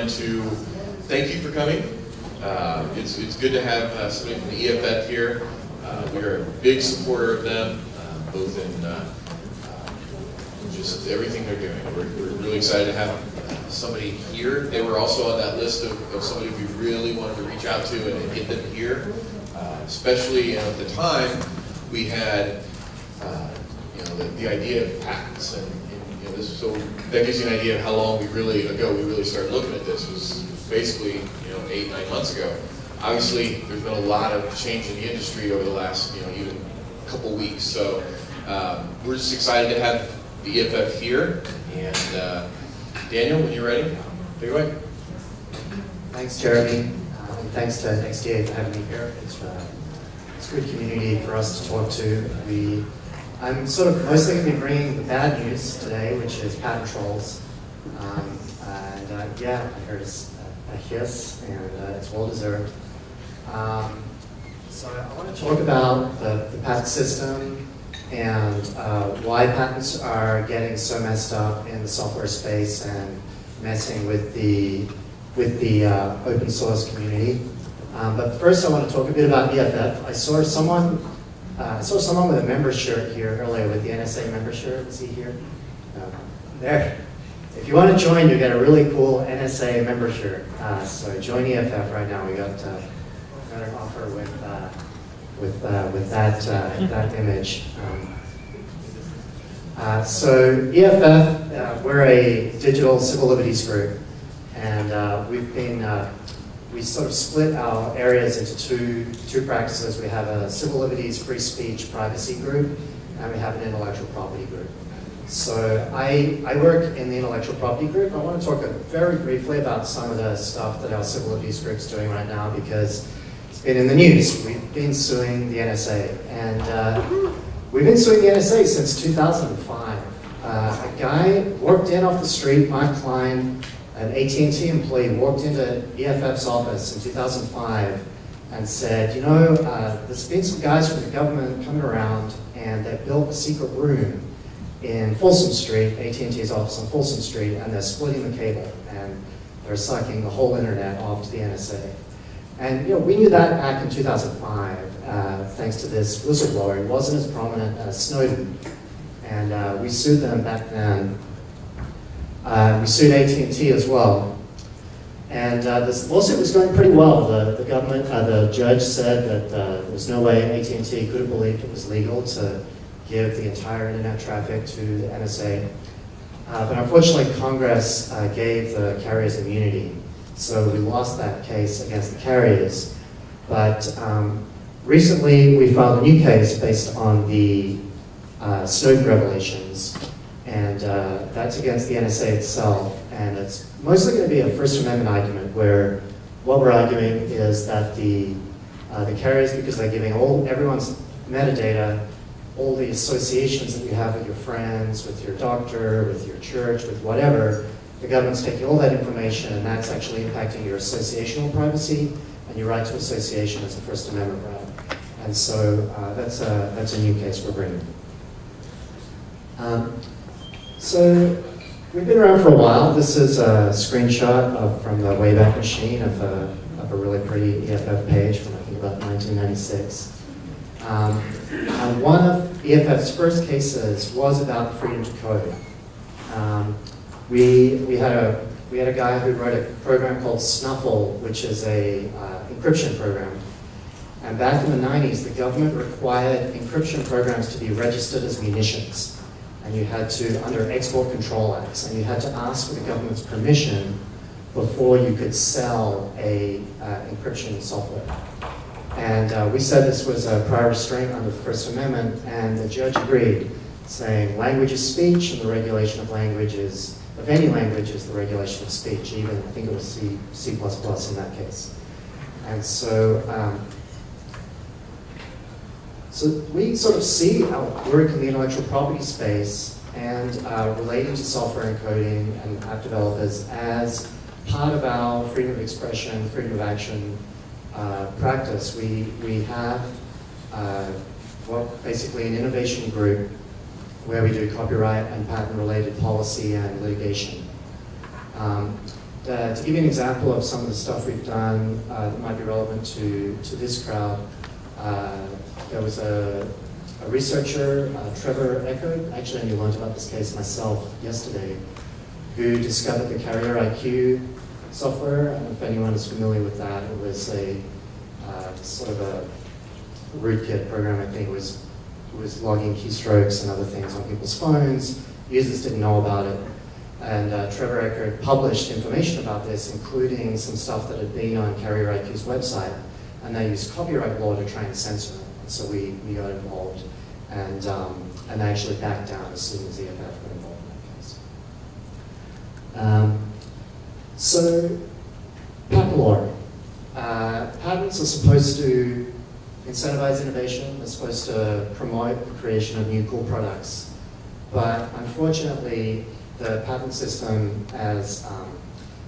want to thank you for coming. Uh, it's, it's good to have uh, somebody from the EFF here. Uh, we are a big supporter of them, uh, both in uh, uh, just everything they're doing. We're, we're really excited to have somebody here. They were also on that list of, of somebody we really wanted to reach out to and, and get them here. Especially at the time, we had you know the, the idea of patents and, this, so that gives you an idea of how long we really ago we really started looking at this was basically you know eight nine months ago. Obviously, there's been a lot of change in the industry over the last you know even couple weeks. So um, we're just excited to have the EFF here. And uh, Daniel, when you're ready, take it away. Thanks, Jeremy. Uh, and thanks to XDA for having me here. It's, uh, it's a good community for us to talk to. We, I'm sort of mostly going to be bringing the bad news today, which is patent trolls. Um, and uh, yeah, I heard a, a hiss, and uh, it's well deserved. Um, so I want to talk about the, the patent system and uh, why patents are getting so messed up in the software space and messing with the with the uh, open source community. Um, but first, I want to talk a bit about EFF. I saw someone uh, I saw someone with a member shirt here earlier with the NSA member shirt. Is he here? No. There. If you want to join, you get a really cool NSA member shirt. Uh, so join EFF right now. We got uh, an offer with uh, with uh, with that uh, that image. Um, uh, so EFF, uh, we're a digital civil liberties group, and uh, we've been uh, we sort of split our areas into two two practices. We have a civil liberties, free speech, privacy group, and we have an intellectual property group. So I, I work in the intellectual property group. I want to talk very briefly about some of the stuff that our civil liberties group's doing right now because it's been in the news. We've been suing the NSA, and uh, we've been suing the NSA since 2005. Uh, a guy walked in off the street, Mark Klein, an AT&T employee, walked into EFF's office in 2005 and said, you know, uh, there's been some guys from the government coming around, and they built a secret room in Folsom Street, AT&T's office on Folsom Street, and they're splitting the cable, and they're sucking the whole internet off to the NSA. And you know, we knew that back in 2005, uh, thanks to this whistleblower. He wasn't as prominent as Snowden, and uh, we sued them back then. We sued AT&T as well. And uh, this lawsuit was going pretty well. The, the government, uh, the judge said that uh, there was no way AT&T could have believed it was legal to give the entire internet traffic to the NSA. Uh, but unfortunately, Congress uh, gave the carriers immunity. So we lost that case against the carriers. But um, recently, we filed a new case based on the uh, Snowden revelations. And uh, that's against the NSA itself. And it's mostly going to be a First Amendment argument where what we're arguing is that the, uh, the carriers, because they're giving all everyone's metadata all the associations that you have with your friends, with your doctor, with your church, with whatever, the government's taking all that information and that's actually impacting your associational privacy and your right to association as a First Amendment right. And so uh, that's, a, that's a new case we're bringing. Um, so we've been around for a while. This is a screenshot of, from the Wayback Machine of a, of a really pretty EFF page from I think about 1996. Um, and one of EFF's first cases was about freedom to code. Um, we, we, had a, we had a guy who wrote a program called Snuffle, which is a uh, encryption program. And back in the 90s, the government required encryption programs to be registered as munitions. And you had to, under Export Control Acts, and you had to ask for the government's permission before you could sell a uh, encryption software. And uh, we said this was a prior restraint under the First Amendment, and the judge agreed, saying language is speech, and the regulation of language is, of any language is the regulation of speech, even, I think it was C, C++ in that case. And so, um, so we sort of see our work in the intellectual property space and uh, relating to software encoding and app developers as part of our freedom of expression, freedom of action uh, practice. We, we have uh, well, basically an innovation group where we do copyright and patent related policy and litigation. Um, uh, to give you an example of some of the stuff we've done uh, that might be relevant to, to this crowd, uh, there was a, a researcher, uh, Trevor Eckhart, actually I only learned about this case myself yesterday, who discovered the Carrier IQ software. Know if anyone is familiar with that. It was a uh, sort of a rootkit program, I think it was, it was logging keystrokes and other things on people's phones. Users didn't know about it. And uh, Trevor Eckhart published information about this, including some stuff that had been on Carrier IQ's website. And they used copyright law to try and censor it. So we, we got involved and, um, and they actually backed down as soon as the EFF got involved in that case. Um, so, patent. Uh, patents are supposed to incentivize innovation, they're supposed to promote the creation of new cool products. But unfortunately, the patent system as, um,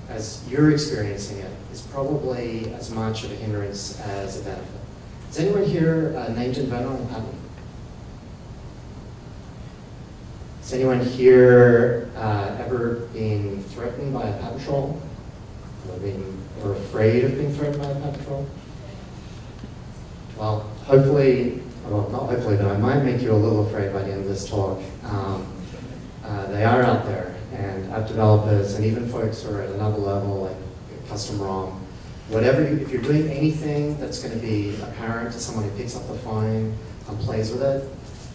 as you're experiencing it is probably as much of a hindrance as a benefit. Is anyone here uh, named inventor on a patent? Has anyone here uh, ever been threatened by a patent troll? Or, been, or afraid of being threatened by a patent troll? Well, hopefully, well, not hopefully, but I might make you a little afraid by the end of this talk. Um, uh, they are out there, and app developers, and even folks who are at another level, like custom ROM, whatever, you, if you're doing anything that's going to be apparent to someone who picks up the phone and plays with it,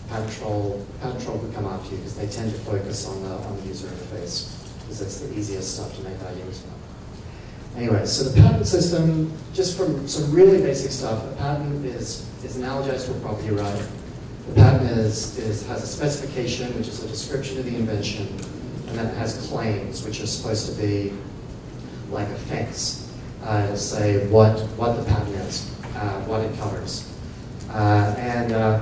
patent troll, patent could come after you because they tend to focus on the, on the user interface because it's the easiest stuff to make arguments about. Anyway, so the patent system, just from some really basic stuff, a patent is, is analogized to a property right. The patent is, is, has a specification, which is a description of the invention, and then it has claims, which are supposed to be like a fence uh, say what, what the patent is, uh, what it covers. Uh, and uh,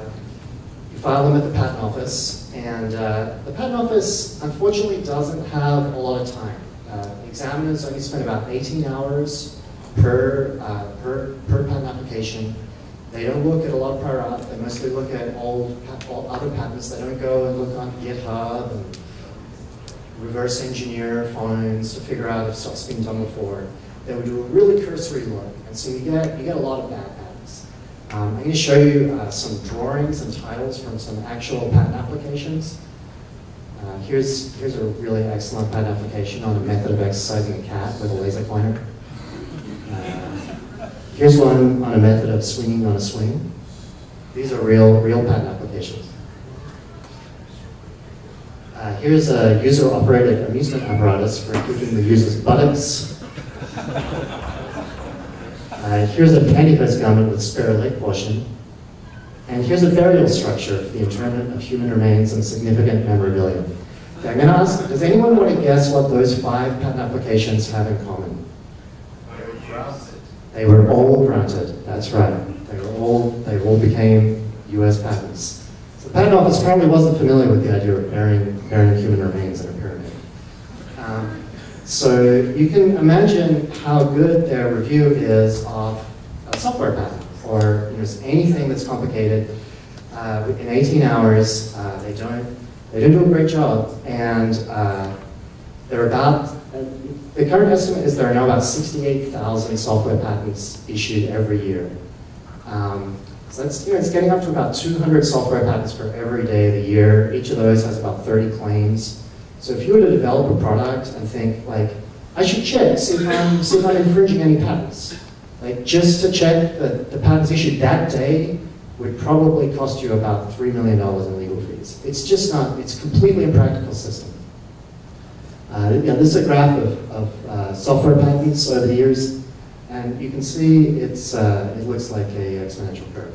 you file them at the patent office, and uh, the patent office unfortunately doesn't have a lot of time. Examiners only spend about 18 hours per, per, per patent application. They don't look at a lot of prior art. They mostly look at old, old other patents. They don't go and look on GitHub and reverse engineer phones to figure out if stuff's been done before they would do a really cursory look. And so you get, you get a lot of bad patents. Um, I'm going to show you uh, some drawings and titles from some actual patent applications. Uh, here's, here's a really excellent patent application on a method of exercising a cat with a laser pointer. Uh, here's one on a method of swinging on a swing. These are real, real patent applications. Uh, here's a user-operated amusement apparatus for keeping the user's buttocks uh, here's a pantyhose garment with spare leg portion. And here's a burial structure for the interment of human remains and significant memorabilia. Okay, I'm going to ask, does anyone want to guess what those five patent applications have in common? They were granted. They were all granted, that's right. They were all, they all became US patents. So the patent office probably wasn't familiar with the idea of burying, burying human remains in a so you can imagine how good their review is of a software patent or you know, anything that's complicated. Uh, in 18 hours, uh, they don't they don't do a great job, and uh, there are about the current estimate is there are now about 68,000 software patents issued every year. Um, so that's you know it's getting up to about 200 software patents for every day of the year. Each of those has about 30 claims. So if you were to develop a product and think like, I should check, see if I'm, see if I'm infringing any patents. Like just to check that the patents issued that day would probably cost you about $3 million in legal fees. It's just not, it's completely impractical system. Uh, this is a graph of, of uh, software patents over the years, and you can see it's, uh, it looks like a exponential curve.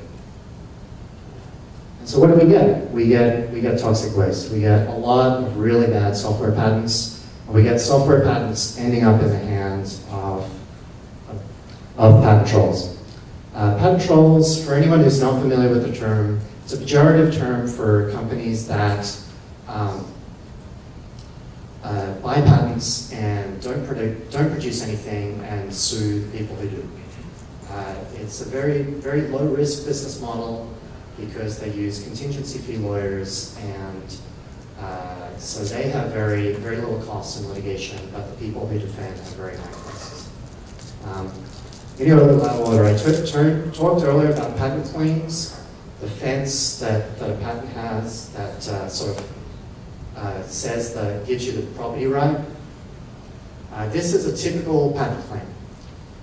So what do we get? We get we get toxic waste. We get a lot of really bad software patents. We get software patents ending up in the hands of, of, patent trolls. Uh, patent trolls, for anyone who's not familiar with the term, it's a pejorative term for companies that um, uh, buy patents and don't, produ don't produce anything and sue the people who do. Uh, it's a very, very low risk business model because they use contingency fee lawyers and Uh, so they have very, very little costs in litigation, but the people who defend have very high costs. Um, Video loud order. I talked earlier about patent claims, the fence that, that a patent has that uh, sort of uh, says that gives you the property right. Uh, this is a typical patent claim.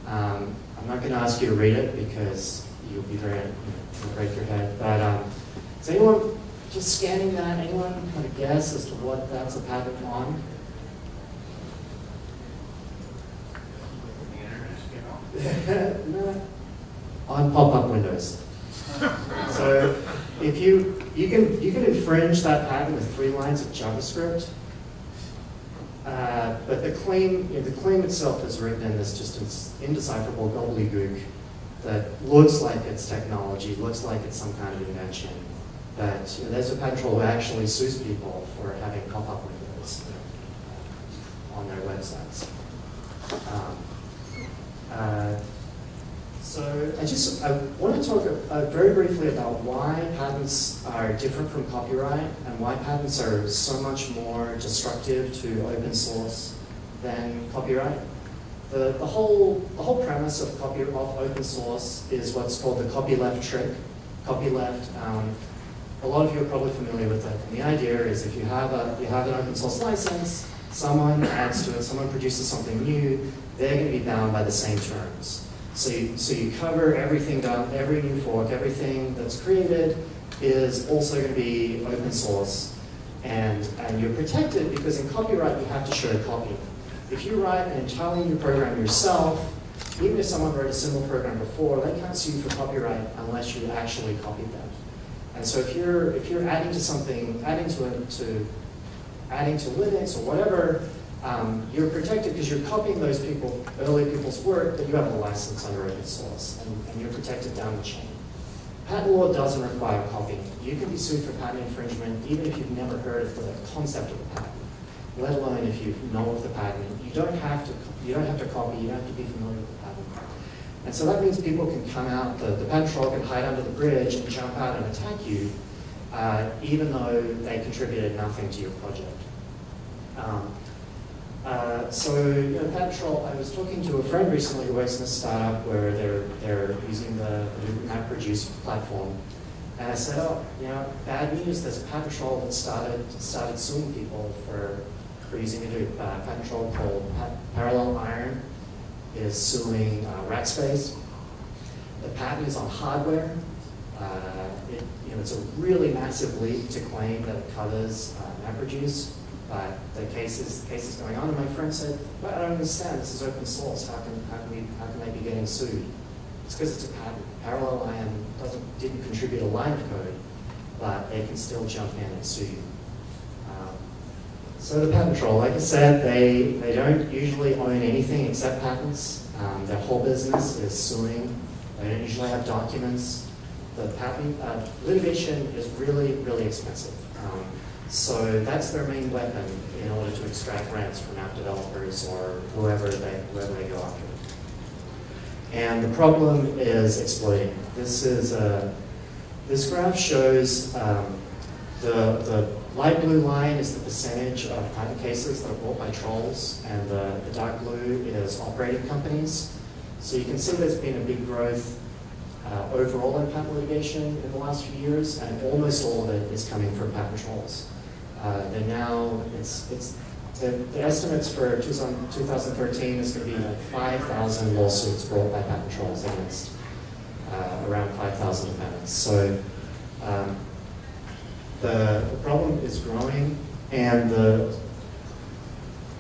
Um, I'm not going to ask you to read it because you'll be very, break your head. But um, is anyone just scanning that? Anyone have a guess as to what that's a patent on? No. on pop-up windows. So if you you can you can infringe that patent with three lines of JavaScript, uh, but the claim you know, the claim itself is written in this just indecipherable gobbledygook that looks like it's technology, looks like it's some kind of invention. But you know, there's a patent troll who actually sues people for having pop-up windows on their websites. Um, uh, so I just I want to talk uh, very briefly about why patents are different from copyright and why patents are so much more destructive to open source than copyright. The, the whole the whole premise of copy of open source is what's called the copyleft trick. Copyleft. Um, a lot of you are probably familiar with it. And the idea is if you have a you have an open source license, someone adds to it, someone produces something new, they're going to be bound by the same terms. So you, so you cover everything down, every new fork, everything that's created is also going to be open source. And, and you're protected because in copyright you have to show a copy. If you write an entirely new program yourself, even if someone wrote a similar program before, they can't sue you for copyright unless you actually copied them. And so if you're, if you're adding to something, adding to, it, to adding to Linux or whatever, um, you're protected because you're copying those people, early people's work, but you have a license under open source, and, and you're protected down the chain. Patent law doesn't require copying. You can be sued for patent infringement even if you've never heard of the concept of a patent, let alone if you know of the patent. You don't have to, you don't have to copy, you don't have to be familiar with the patent. And so that means people can come out, the, the patent troll can hide under the bridge and jump out and attack you, uh, even though they contributed nothing to your project. Um, uh, so, you know, troll, I was talking to a friend recently who works in a startup where they're, they're using the, the MapReduce platform. And I said, oh, you know, bad news, there's a patent troll that started, started suing people for, for using a uh, patent called pa Parallel Iron is suing uh, Rackspace. The patent is on hardware. Uh, it, you know, it's a really massive leap to claim that it covers uh, MapReduce. But the case is, the case is going on, and my friend said, well, I don't understand, this is open source, how can, how can, we, how can they be getting sued? It's because it's a patent. Parallel Iron doesn't, didn't contribute a line of code, but they can still jump in and sue you. So the patent troll, like I said, they, they don't usually own anything except patents. Um, their whole business is suing. They don't usually have documents. The patent uh, litigation is really, really expensive. Um, so that's their main weapon in order to extract rents from app developers or whoever they, whoever they go after. And the problem is exploiting. This is a, this graph shows um, the, the light blue line is the percentage of patent cases that are bought by trolls, and the, the dark blue is operating companies. So you can see there's been a big growth uh, overall in patent litigation in the last few years, and almost all of it is coming from patent trolls. Uh, now, it's, it's, the, the estimates for 2013 is going to be like 5,000 lawsuits brought by patent trolls against uh, around 5,000 defendants. So um, the, the problem is growing, and the,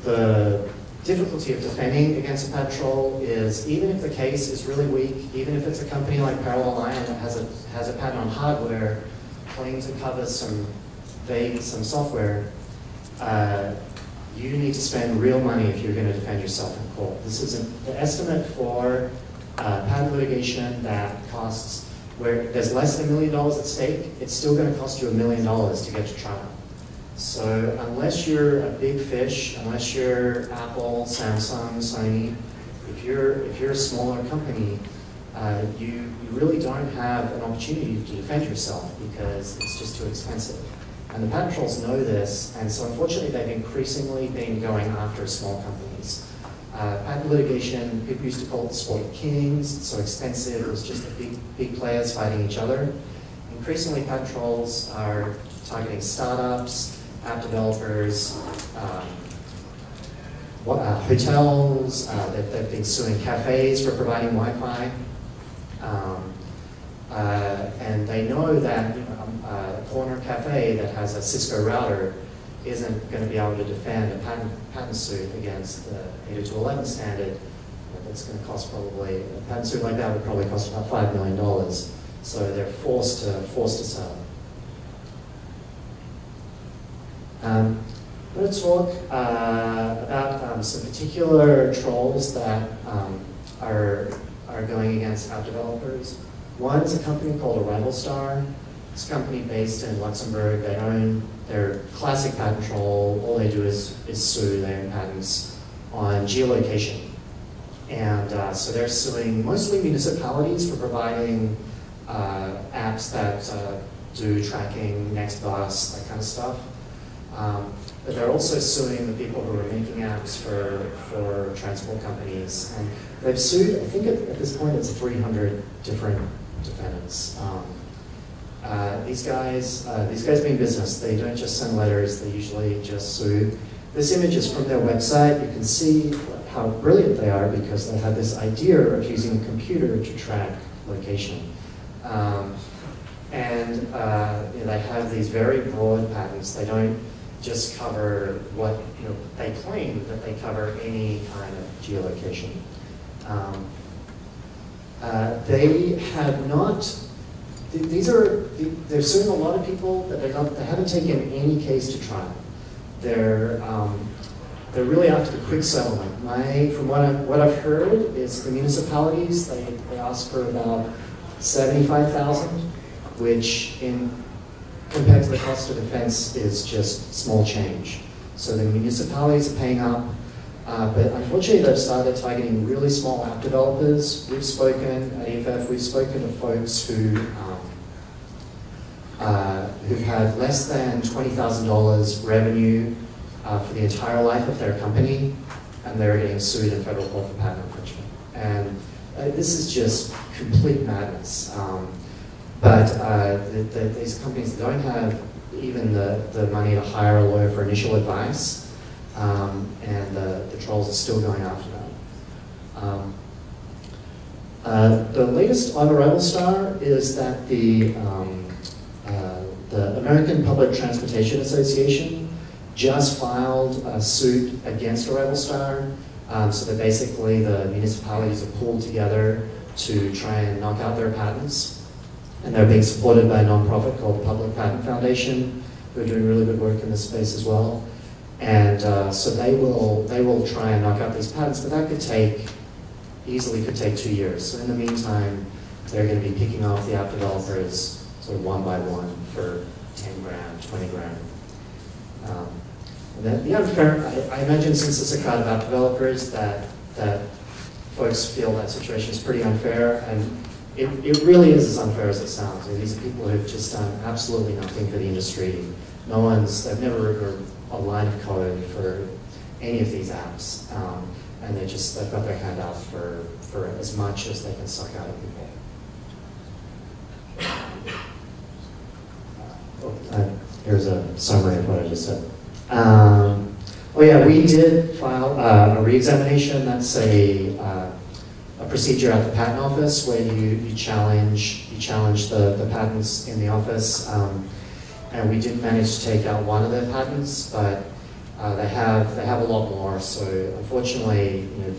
the difficulty of defending against a patent troll is even if the case is really weak, even if it's a company like Parallel Iron that has a, has a patent on hardware, claims it covers some vague, some software, uh, you need to spend real money if you're going to defend yourself in court. This is an, estimate for uh, patent litigation that costs, where there's less than a million dollars at stake, it's still going to cost you a million dollars to get to trial. So unless you're a big fish, unless you're Apple, Samsung, Sony, if you're if you're a smaller company, uh, you you really don't have an opportunity to defend yourself because it's just too expensive. And the patent trolls know this, and so unfortunately they've increasingly been going after small companies. Uh, patent litigation, people used to call it the sport of kings, it's so expensive, it was just the big, big players fighting each other. Increasingly, patent trolls are targeting startups, app developers, um, what, uh, hotels, uh, they've, they've been suing cafes for providing Wi-Fi. Um, uh, and they know that you know, um, a corner cafe that has a Cisco router isn't going to be able to defend a patent, patent suit against the 802.11 standard. That's going to cost probably, a patent suit like that would probably cost about $5 million. So they're forced to, forced to sell. Um, I'm going to talk uh, about um, some particular trolls that um, are, are going against app developers. One is a company called ArrivalStar. It's a company based in Luxembourg. They own their classic patent troll. All they do is, is sue. Own patents on geolocation. And uh, so they're suing mostly municipalities for providing uh, apps that uh, do tracking, next bus, that kind of stuff. Um, but they're also suing the people who are making apps for, for transport companies. And they've sued, I think at, at this point it's 300 different defendants. Um, uh, these guys, uh, these guys mean business. They don't just send letters, they usually just sue. This image is from their website. You can see how brilliant they are because they have this idea of using a computer to track location. Um, and uh, you know, they have these very broad patents. They don't just cover what you know, they claim that they cover any kind of geolocation. Um, uh, they have not, th these are, they're suing a lot of people, but not, they haven't taken any case to trial. They're, um, they're really after the quick settlement. My, from what, i what I've heard is the municipalities, they, they ask for about 75,000, which in compared to the cost of defense is just small change. So the municipalities are paying up, uh, but unfortunately they've started targeting really small app developers. We've spoken at EFF, we've spoken to folks who, um, uh, who've had less than $20,000 revenue uh, for the entire life of their company, and they're getting sued in federal court for patent infringement. And uh, this is just complete madness. Um, but uh, the, the, these companies don't have even the, the money to hire a lawyer for initial advice, um, and the, the trolls are still going after them. Um, uh, the latest on ArrivalStar is that the, um, the American Public Transportation Association just filed a suit against ArrivalStar. Um, so that basically the municipalities are pulled together to try and knock out their patents and they're being supported by a nonprofit called the Public Patent Foundation, who are doing really good work in this space as well. And uh, so they will they will try and knock out these patents, but that could take easily could take two years. So in the meantime, they're going to be picking off the app developers sort of one by one for 10 grand, 20 grand. Um, the, the unfair, I, I, imagine since it's a crowd app developers that that folks feel that situation is pretty unfair, and it, it really is as unfair as it sounds. I mean, these are people who have just done absolutely nothing for the industry. No one's, they've never written a line of code for any of these apps. Um, and they just, they've got their hand out for, for as much as they can suck out of people. Oh, uh, here's a summary of what I just said. Um, oh yeah, we did file uh, a reexamination. That's a uh, a procedure at the patent office where you, you challenge you challenge the, the patents in the office. Um, and we did manage to take out one of their patents, but uh, they have they have a lot more. So unfortunately, you know,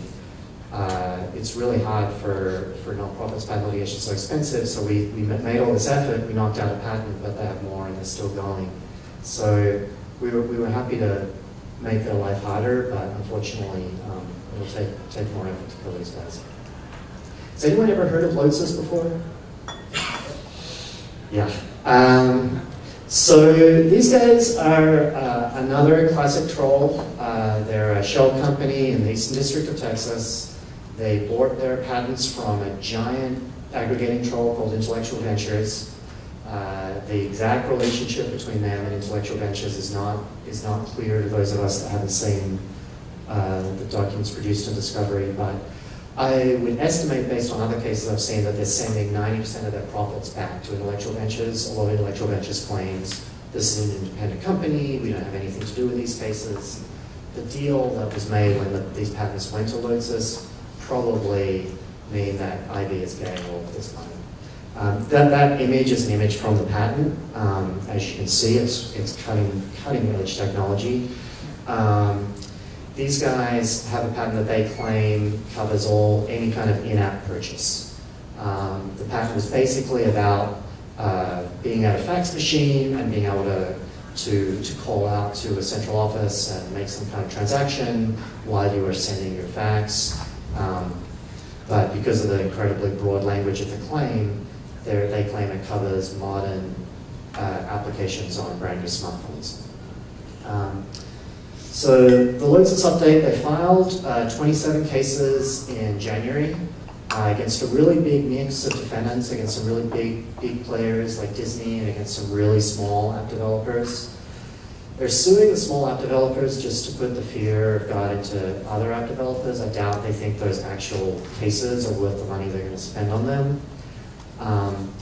uh, it's really hard for for nonprofits. Patent litigation is so expensive. So we, we made all this effort. We knocked out a patent, but they have more, and they're still going. So we were we were happy to make their life harder, but unfortunately, um, it'll take take more effort to kill these guys. Has anyone ever heard of Lodsys before? Yeah. Um, so these guys are uh, another classic troll. Uh, they're a shell company in the Eastern District of Texas. They bought their patents from a giant aggregating troll called Intellectual Ventures. Uh, the exact relationship between them and intellectual ventures is not, is not clear to those of us that haven't seen uh, the documents produced in Discovery, but I would estimate based on other cases I've seen that they're sending 90% of their profits back to intellectual ventures. A lot of intellectual ventures claims this is an independent company, we don't have anything to do with these cases. The deal that was made when the, these patents went to Lodsys probably mean that IV is getting all of this money. Um, that, that image is an image from the patent. Um, as you can see, it's, it's cutting, cutting edge technology. Um, these guys have a patent that they claim covers all any kind of in-app purchase. Um, the patent is basically about uh, being at a fax machine and being able to, to, to call out to a central office and make some kind of transaction while you are sending your fax. Um, but because of the incredibly broad language of the claim, they claim it covers modern uh, applications on brand new smartphones. Um, so the Lodsys update, they filed uh, 27 cases in January uh, against a really big mix of defendants, against some really big, big players like Disney and against some really small app developers. They're suing the small app developers just to put the fear of God into other app developers. I doubt they think those actual cases are worth the money they're going to spend on them. Um,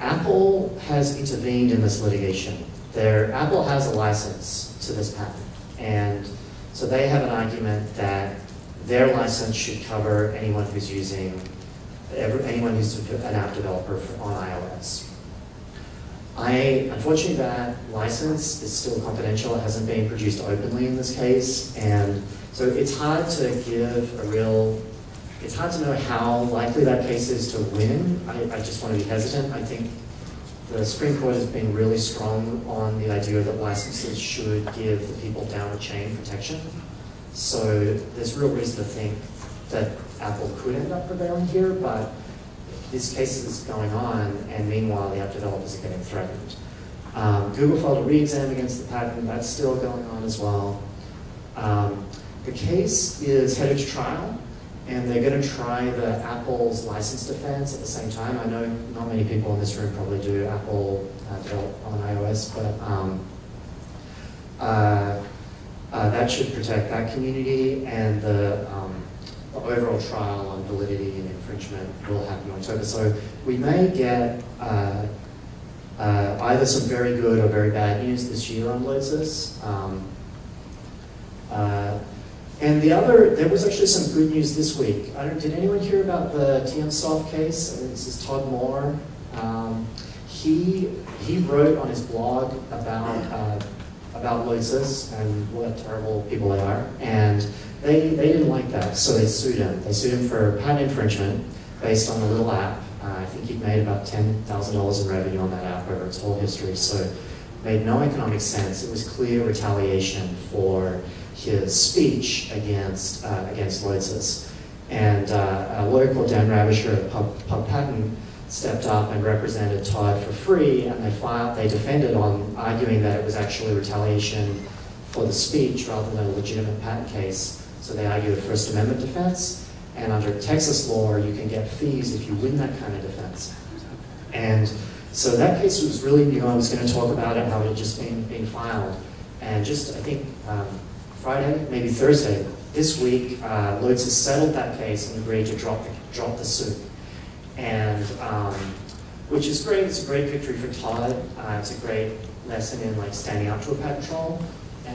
Apple has intervened in this litigation. Their, Apple has a license to this patent. And so they have an argument that their license should cover anyone who's using, anyone who's an app developer on iOS. I, unfortunately, that license is still confidential. It hasn't been produced openly in this case. And so it's hard to give a real, it's hard to know how likely that case is to win. I, I just want to be hesitant. I think the Supreme Court has been really strong on the idea that licenses should give the people down the chain protection. So there's real reason to think that Apple could end up prevailing here, but this case is going on, and meanwhile the app developers are getting threatened. Um, Google filed a re-exam against the patent, that's still going on as well. Um, the case is headed to trial, and they're going to try the Apple's license defense at the same time. I know not many people in this room probably do Apple uh, develop on iOS, but um, uh, uh, that should protect that community, and the, um, the, overall trial on validity will happen in October. So we may get uh, uh, either some very good or very bad news this year on Lodsys. Um, uh, and the other, there was actually some good news this week. did anyone hear about the TMSoft case? This is Todd Moore. Um, he, he wrote on his blog about, uh, about Lodsys and what terrible people they are. And they, they didn't like that, so they sued him. They sued him for patent infringement based on a little app. Uh, I think he'd made about $10,000 in revenue on that app over its whole history, so it made no economic sense. It was clear retaliation for his speech against, uh, against Lodsys. And uh, a lawyer called Dan Ravicher of Pub, Pub Patent stepped up and represented Todd for free, and they filed, they defended on arguing that it was actually retaliation for the speech rather than a legitimate patent case. So they argue a First Amendment defense, and under Texas law, you can get fees if you win that kind of defense. And so that case was really new. I was going to talk about it, how it had just been, been filed. And just, I think, um, Friday, maybe Thursday, this week, uh, Lodsys has settled that case and agreed to drop the, drop the suit. And, um, which is great, it's a great victory for Todd. Uh, it's a great lesson in like standing up to a patent troll.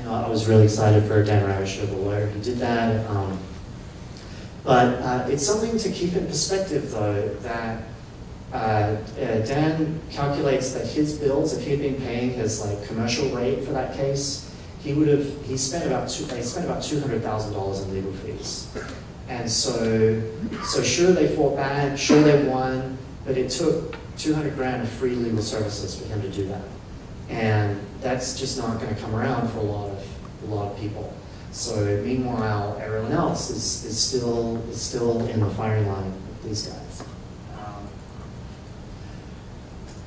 Uh, I was really excited for Dan Ravicher, the lawyer who did that. Um, but uh, it's something to keep in perspective though, that uh, uh, Dan calculates that his bills, if he had been paying his like commercial rate for that case, he would have, he spent about, two, they spent about $200,000 in legal fees. And so, so sure they fought back, sure they won, but it took 200 grand of free legal services for him to do that. And that's just not going to come around for a lot of, a lot of people. So meanwhile, everyone else is, is, still, is still in the firing line with these guys. Um,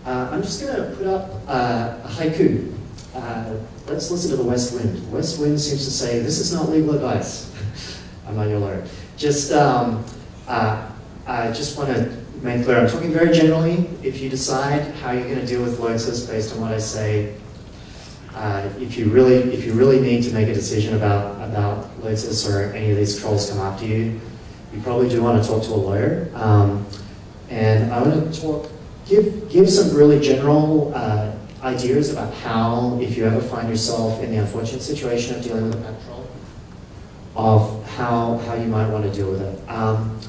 uh, I'm just going to put up uh, a haiku. Uh, let's listen to the west wind. The west wind seems to say, this is not legal advice. I'm not your lawyer. Just, um, uh, I just want to make clear, I'm talking very generally. If you decide how you're going to deal with Lodsys based on what I say, uh, if you really if you really need to make a decision about about Lodsys or any of these trolls come after you, you probably do want to talk to a lawyer. Um, and I want to talk give give some really general uh, ideas about how, if you ever find yourself in the unfortunate situation of dealing with a pet troll, of how how you might want to deal with it. Um,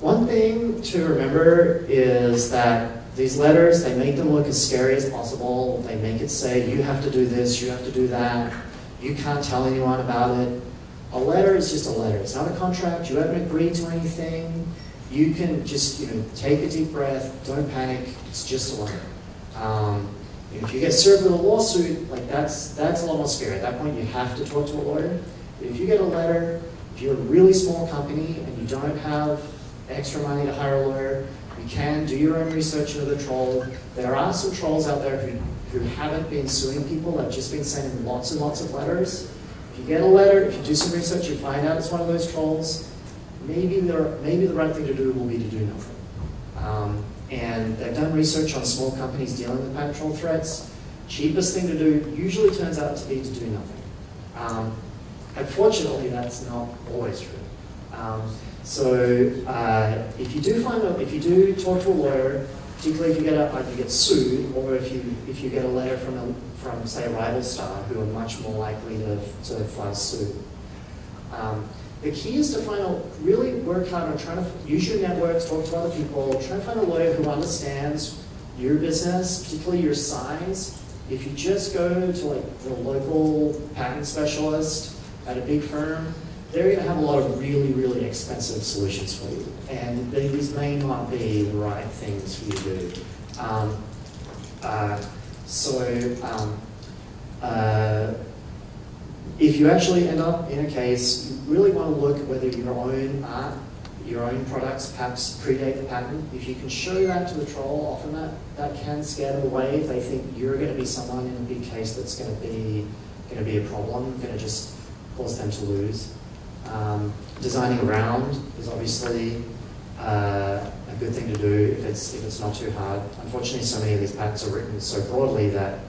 one thing to remember is that these letters, they make them look as scary as possible. They make it say, you have to do this, you have to do that. You can't tell anyone about it. A letter is just a letter. It's not a contract. You haven't agreed to anything. You can just, you know, take a deep breath. Don't panic. It's just a letter. Um, if you get served with a lawsuit, like that's that's a lot more scary. At that point, you have to talk to a lawyer. If you get a letter, if you're a really small company and you don't have extra money to hire a lawyer, you can do your own research into the troll. There are some trolls out there who, who haven't been suing people, they've just been sending lots and lots of letters. If you get a letter, if you do some research, you find out it's one of those trolls, maybe, the, maybe the right thing to do will be to do nothing. Um, and they've done research on small companies dealing with patent troll threats. Cheapest thing to do usually turns out to be to do nothing. Um, unfortunately, that's not always true. Um, so uh, if you do find out, if you do talk to a lawyer, particularly if you get a, you get sued, or if you if you get a letter from a, from say ArrivalStar who are much more likely to to file suit. Um, the key is to find out, really work hard on trying to use your networks, talk to other people, try to find a lawyer who understands your business, particularly your size. If you just go to like the local patent specialist at a big firm, they're going to have a lot of really, really expensive solutions for you. And these may not be the right things for you to do. Um, uh, so, um, uh, if you actually end up in a case, you really want to look whether your own art, your own products perhaps predate the patent. If you can show that to the troll, often that, that can scare them away if they think you're going to be someone in a big case that's going to be going to be a problem, going to just cause them to lose. Um, designing around is obviously uh, a good thing to do if it's if it's not too hard. Unfortunately, so many of these patents are written so broadly that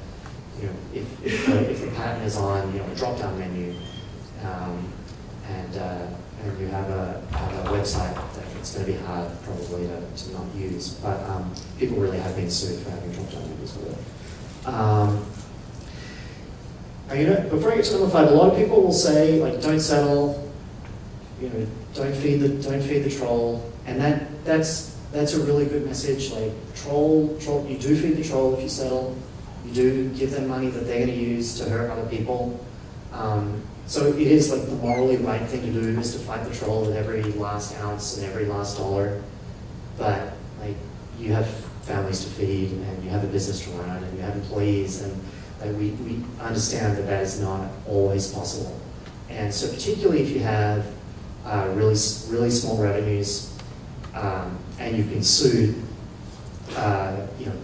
you know if if the, if the patent is on you know a drop-down menu um, and uh, and you have a have a website that it's going to be hard probably to, to not use. But um, people really have been sued for having drop-down menus with it. Um, you know, before I get to number five, a lot of people will say like, don't settle, you know, don't feed the don't feed the troll, and that that's that's a really good message. Like troll, troll, you do feed the troll if you settle. You do give them money that they're going to use to hurt other people. Um, so it is like the morally right thing to do is to fight the troll with every last ounce and every last dollar. But like you have families to feed and you have a business to run and you have employees and like, we, we understand that that is not always possible. And so particularly if you have uh, really, really small revenues, um, and you've been sued, uh, you know,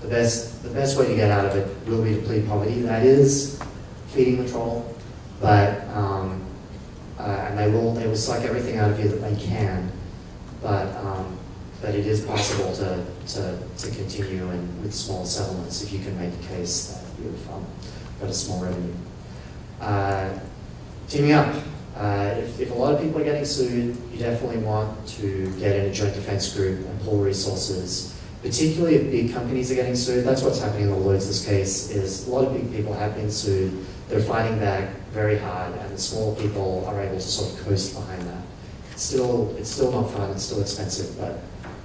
the best, the best way to get out of it will be to plead poverty. That is feeding the troll, but um, uh, and they will they will suck everything out of you that they can, but um, but it is possible to, to, to continue and with small settlements if you can make a case that you've um, got a small revenue. Uh, teaming up. Uh, if, if, a lot of people are getting sued, you definitely want to get in a joint defense group and pool resources, particularly if big companies are getting sued. That's what's happening in the Lodsys case, is a lot of big people have been sued. They're fighting back very hard, and the small people are able to sort of coast behind that. It's still, it's still not fun, it's still expensive, but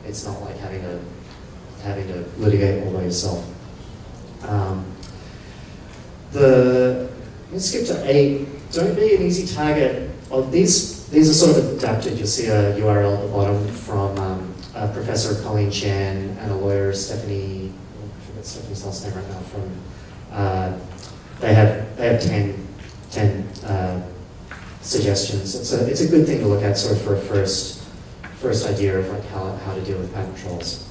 it's not like having to, having to litigate all by yourself. Um, the, let's skip to eight. Don't be an easy target. These, these are sort of adapted. You'll see a URL at the bottom from um, Professor Colleen Chien and a lawyer, Stephanie, I forget Stephanie's last name right now, from, uh, they have, they have 10, 10 uh, suggestions. It's a, it's a good thing to look at sort of for a first, first idea of like how, how to deal with patent trolls.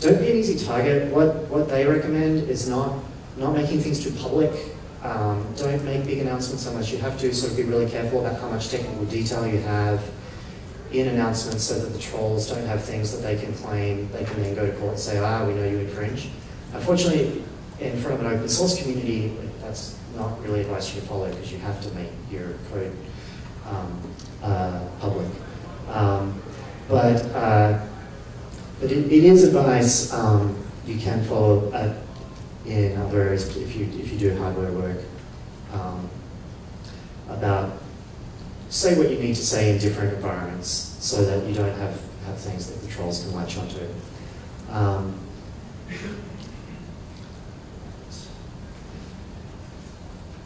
Don't be an easy target. What, what they recommend is not, not making things too public. Um, don't make big announcements unless you have to, so be really careful about how much technical detail you have. in announcements so that the trolls don't have things that they can claim, they can then go to court and say, ah, we know you infringe. Unfortunately, in front of an open source community, that's not really advice you can follow because you have to make your code um, uh, public. Um, but uh, but it, it is advice um, you can follow at, in other areas if you if you do hardware work um, about say what you need to say in different environments so that you don't have, have things that the trolls can latch onto. Um,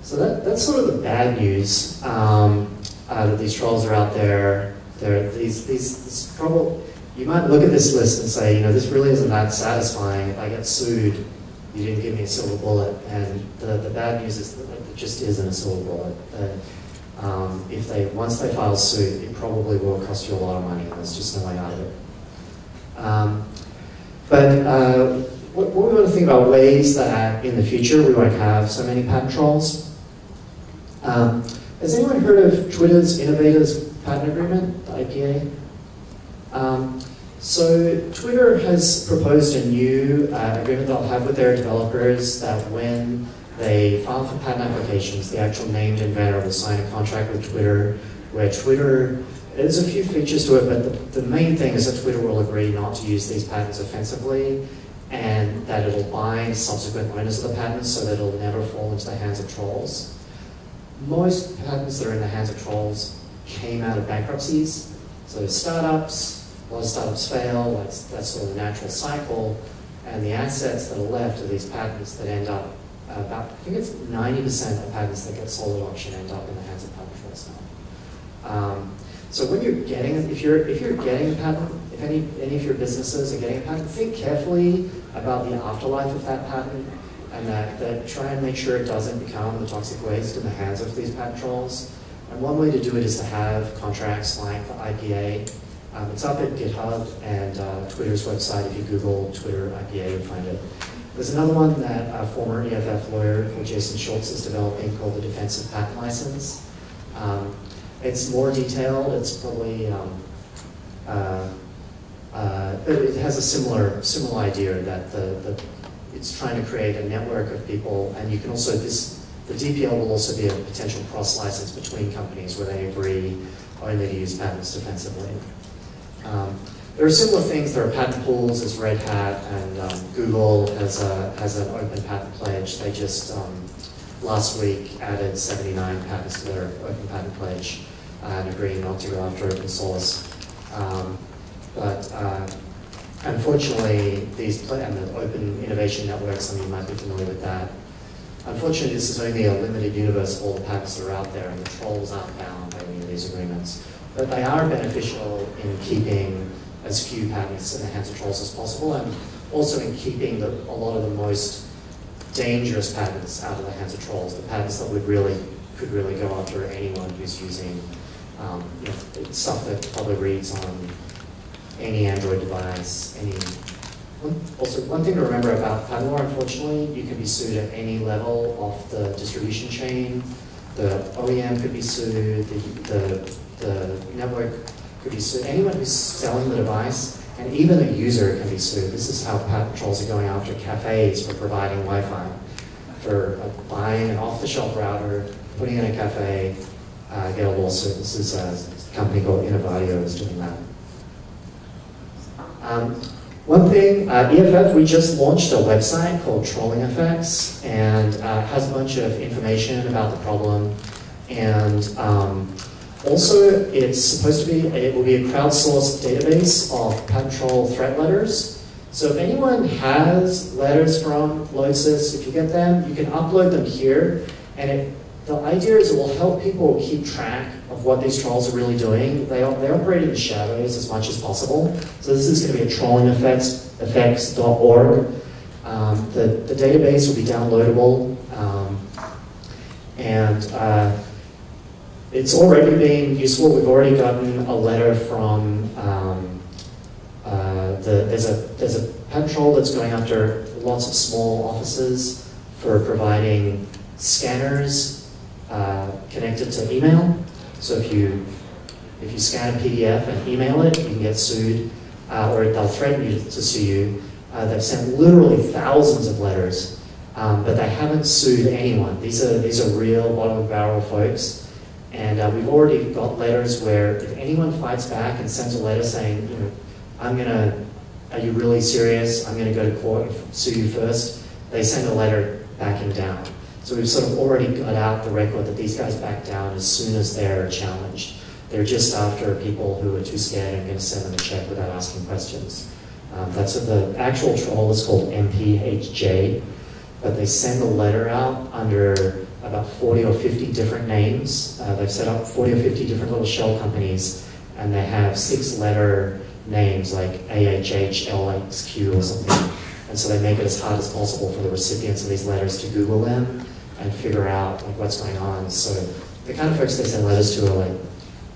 so that, that's sort of the bad news um, uh, that these trolls are out there. There, these, these, this. You might look at this list and say, you know, this really isn't that satisfying. If I get sued, you didn't give me a silver bullet. And the, the bad news is that it just isn't a silver bullet. Uh, um, if they once they file suit, it probably will cost you a lot of money, and there's just no way out of it. Um, but uh, what, what, we want to think about ways that in the future we won't have so many patent trolls. Um, has anyone heard of Twitter's Innovators Patent Agreement, the IPA? Um, so Twitter has proposed a new uh, agreement they'll have with their developers that when they file for patent applications, the actual named inventor will sign a contract with Twitter where Twitter, there's a few features to it, but the, the main thing is that Twitter will agree not to use these patents offensively and that it'll bind subsequent owners of the patents so that it'll never fall into the hands of trolls. Most patents that are in the hands of trolls came out of bankruptcies. So startups, a lot of startups fail, that's, that's sort of the natural cycle, and the assets that are left are these patents that end up, uh, about, I think it's 90% of patents that get sold at auction end up in the hands of patent trolls now. Um, so when you're getting, if you're, if you're getting a patent, if any, any of your businesses are getting a patent, think carefully about the afterlife of that patent and that, that try and make sure it doesn't become the toxic waste in the hands of these patent trolls. And one way to do it is to have contracts like the IPA. Um, it's up at GitHub and uh, Twitter's website. If you Google Twitter IPA, you'll find it. There's another one that a former EFF lawyer called Jason Schultz is developing called the Defensive Patent License. Um, it's more detailed. It's probably, um, uh, uh, it has a similar similar idea that the, the it's trying to create a network of people, and you can also this the DPL will also be a potential cross license between companies where they agree only to use patents defensively. Um, there are similar things. There are patent pools, as Red Hat and um, Google has a has an open patent pledge. They just um, last week added 79 patents to their open patent pledge and agreed not to go after open source. Um, but uh, unfortunately, these and the Open Innovation Network, some of you might be familiar with that. Unfortunately, this is only a limited universe of all the patents that are out there, and the trolls aren't bound by any of these agreements. But they are beneficial in keeping as few patents in the hands of trolls as possible, and also in keeping the, a lot of the most dangerous patents out of the hands of trolls, the patents that would really could really go after anyone who's using um, you know, stuff that probably reads on any Android device, any. Also, one thing to remember about patent law, unfortunately, you can be sued at any level of the distribution chain. The OEM could be sued, the, the, the network could be sued. Anyone who's selling the device, and even a user can be sued. This is how patent trolls are going after cafes for providing Wi-Fi, for uh, buying an off-the-shelf router, putting in a cafe, uh, get a lawsuit. This is a company called Innovatio is doing that. Um, one thing, uh, EFF, we just launched a website called Trolling Effects and uh, has a bunch of information about the problem. And um, also, it's supposed to be, it will be a crowdsourced database of troll threat letters. So if anyone has letters from Lodsys, if you get them, you can upload them here. And it, the idea is it will help people keep track of what these trolls are really doing. They, they operate in the shadows as much as possible. So this is going to be a trolling effects, effects.org. Um, the, the database will be downloadable. Um, and uh, it's already been useful. We've already gotten a letter from um, uh, the, there's a there's a patrol that's going after lots of small offices for providing scanners uh, connected to email. So if you If you scan a PDF and email it, you can get sued, uh, or they'll threaten you to sue you. Uh, they've sent literally thousands of letters, um, but they haven't sued anyone. These are these are real bottom of barrel folks, and uh, we've already got letters where if anyone fights back and sends a letter saying, you know, I'm gonna, are you really serious? I'm gonna go to court and sue you first. They send a letter backing down. So we've sort of already got out the record that these guys back down as soon as they're challenged. They're just after people who are too scared and going to send them a check without asking questions. Um, that's what the actual troll is called MPHJ, but they send a letter out under about 40 or 50 different names. Uh, they've set up 40 or 50 different little shell companies, and they have six letter names like AHH, or something. And so they make it as hard as possible for the recipients of these letters to Google them and figure out like what's going on. So the kind of folks they send letters to are like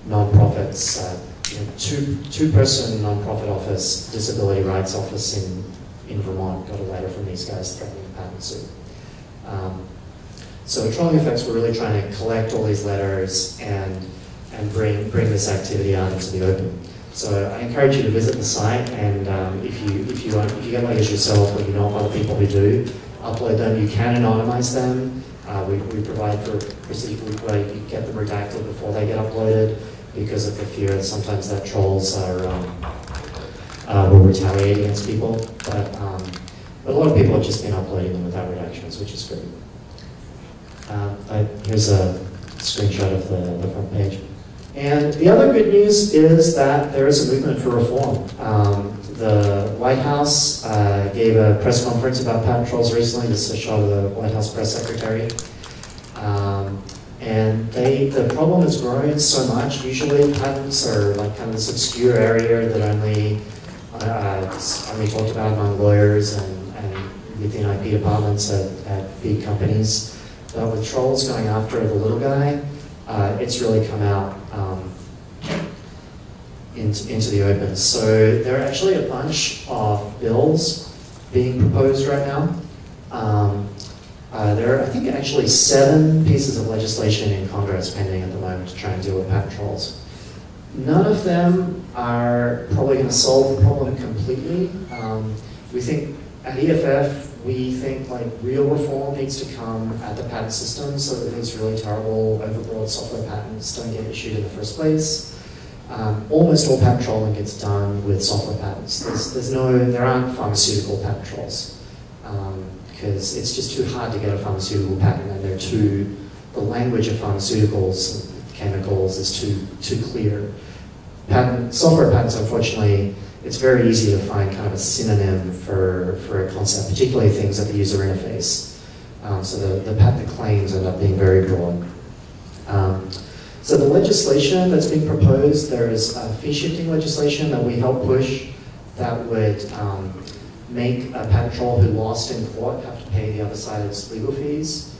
nonprofits, uh, you know, two two person nonprofit office, disability rights office in in Vermont got a letter from these guys threatening a patent suit. Um, so Trolling Effects we're really trying to collect all these letters and and bring bring this activity out into the open. So I encourage you to visit the site, and um, if you if you if you get letters yourself or you know other people who do, upload them. You can anonymize them. Uh, we, we provide for procedure where you get them redacted before they get uploaded because of the fear that sometimes that trolls are um, uh, will retaliate against people. But, um, but a lot of people have just been uploading them without redactions, which is great. Uh, I, here's a screenshot of the, the front page. And the other good news is that there is a movement for reform. Um, the White House uh, gave a press conference about patent trolls recently. This is a shot of the White House press secretary. Um, and they, the problem has grown so much. Usually patents are like kind of this obscure area that only, uh, only talked about among lawyers and, and within IP departments at, at big companies. But with trolls going after the little guy, uh, it's really come out um, into, into the open. So there are actually a bunch of bills being proposed right now. Um, uh, there are, I think, actually seven pieces of legislation in Congress pending at the moment to try and deal with patent trolls. None of them are probably going to solve the problem completely. Um, we think at EFF, we think like real reform needs to come at the patent system so that these really terrible overbroad software patents don't get issued in the first place. Um, almost all patent trolling gets done with software patents. There's, there's no, there aren't pharmaceutical patent trolls because um, it's just too hard to get a pharmaceutical patent and they're too, the language of pharmaceuticals, and chemicals is too, too clear. Patent, software patents, unfortunately, it's very easy to find kind of a synonym for, for a concept, particularly things at the user interface. Um, so the, the patent claims end up being very broad. Um, so the legislation that's being proposed, there is fee shifting legislation that we help push that would um, make a patent troll who lost in court have to pay the other side's legal fees.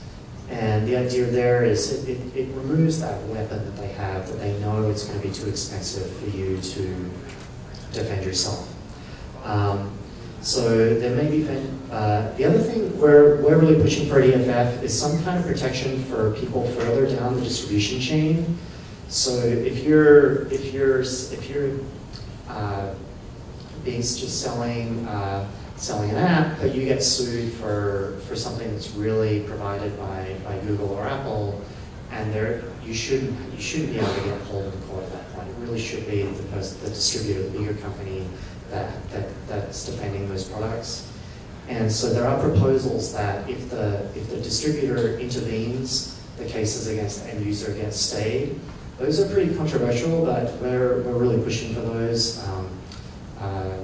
And the idea there is it, it, it, removes that weapon that they have that they know it's going to be too expensive for you to defend yourself. Um, so there may be, uh, the other thing we're, we're really pushing for at EFF is some kind of protection for people further down the distribution chain. So if you're, if you're, if you're uh, being just selling, uh, selling an app, but you get sued for, for something that's really provided by, by Google or Apple, and there, you shouldn't, you shouldn't be able to get hold of the court Should be the, person, the distributor, the bigger company, that, that, that's defending those products. And so there are proposals that if the, if the distributor intervenes, the cases against the end user get stayed. Those are pretty controversial, but we're, we're really pushing for those. Um, uh,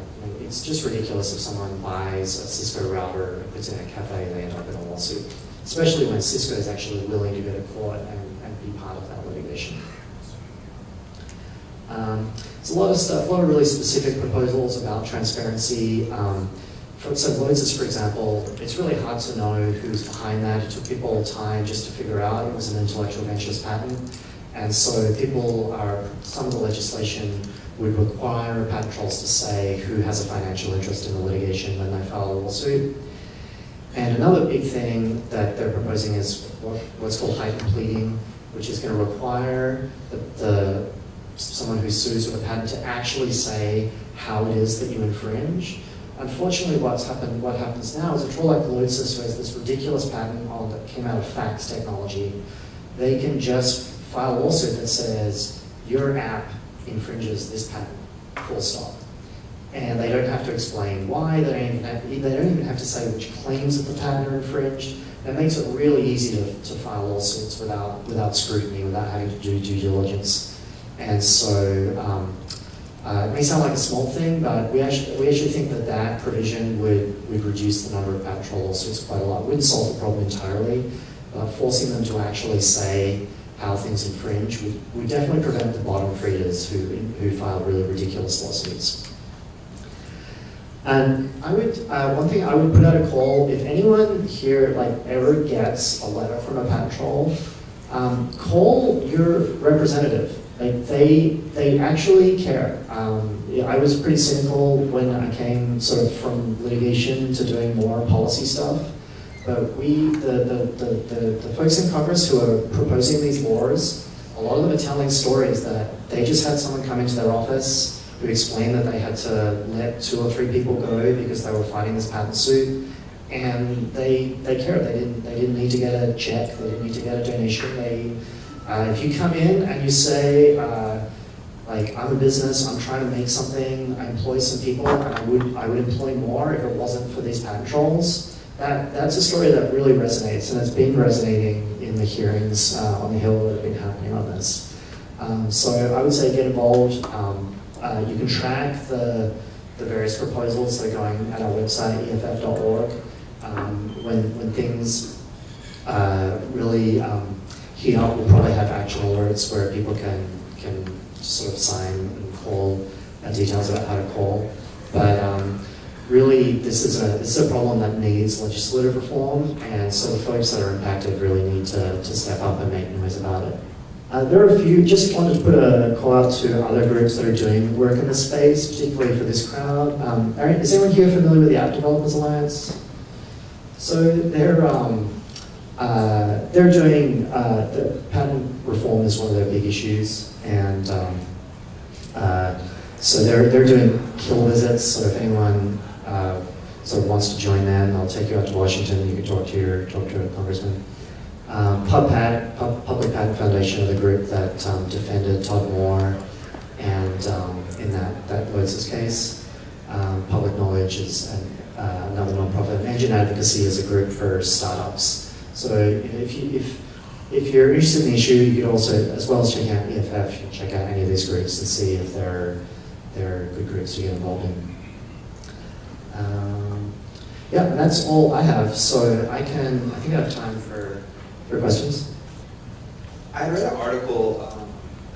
it's just ridiculous if someone buys a Cisco router and puts it in a cafe, and they end up in a lawsuit, especially when Cisco is actually willing to go to court and, and be part of that. Um, a lot of stuff, a lot of really specific proposals about transparency. Um, for, so Lodsys, for example, it's really hard to know who's behind that. It took people time just to figure out it was an Intellectual Ventures patent. And so people are, some of the legislation would require patent trolls to say who has a financial interest in the litigation when they file a lawsuit. And another big thing that they're proposing is what, what's called heightened pleading, which is going to require the, the someone who sues with a patent to actually say how it is that you infringe. Unfortunately, what's happened, what happens now is a tool like Lodsys, who has this ridiculous patent on that came out of fax technology, they can just file a lawsuit that says your app infringes this patent, full stop. And they don't have to explain why, they don't even have, they don't even have to say which claims of the patent are infringed. It makes it really easy to, to file lawsuits without, without scrutiny, without having to do due diligence. And so um, uh, it may sound like a small thing, but we actually, we actually think that that provision would, would reduce the number of patent troll lawsuits quite a lot. It wouldn't solve the problem entirely, but forcing them to actually say how things infringe would, would definitely prevent the bottom feeders who, who file really ridiculous lawsuits. And I would, uh, one thing I would put out a call, if anyone here like ever gets a letter from a patent troll, um, call your representative. Like they, they actually care. Um, I was pretty cynical when I came sort of from litigation to doing more policy stuff. But we, the, the, the, the, the folks in Congress who are proposing these laws, a lot of them are telling stories that they just had someone come into their office who explained that they had to let two or three people go because they were fighting this patent suit. And they, they cared. They didn't, they didn't need to get a check. They didn't need to get a donation. They, uh, if you come in and you say, uh, like, I'm a business, I'm trying to make something, I employ some people, and I would, I would employ more if it wasn't for these patent trolls, that, that's a story that really resonates, and it's been resonating in the hearings uh, on the Hill that have been happening on this. Um, so I would say get involved. Um, uh, you can track the, the various proposals that are going at our website, EFF.org. Um, when, when things uh, really we'll probably have actual alerts where people can, can sort of sign and call uh, details about how to call. But um, really, this is, a, this is a problem that needs legislative reform, and so the folks that are impacted really need to, to step up and make noise about it. Uh, there are a few, just wanted to put a call out to other groups that are doing work in this space, particularly for this crowd. Um, is anyone here familiar with the App Developers Alliance? So they're, um, uh, they're doing, uh, the patent reform is one of their big issues, and um, uh, so they're, they're doing Hill visits, so if anyone uh, sort of wants to join them, they'll take you out to Washington, you can talk to your, talk to a congressman. Um, PubPat, Pub, Public Patent Foundation, are the group that um, defended Todd Moore, and um, in that, that Lodsys case, um, Public Knowledge is an, uh, another nonprofit. Engine Advocacy is a group for startups. So if, you, if, if you're interested in the issue, you could also, as well as checking out EFF, you can check out any of these groups and see if they're, they're good groups to get involved in. Um, yeah, that's all I have. So I can, I think I have time for for questions? I read an article um,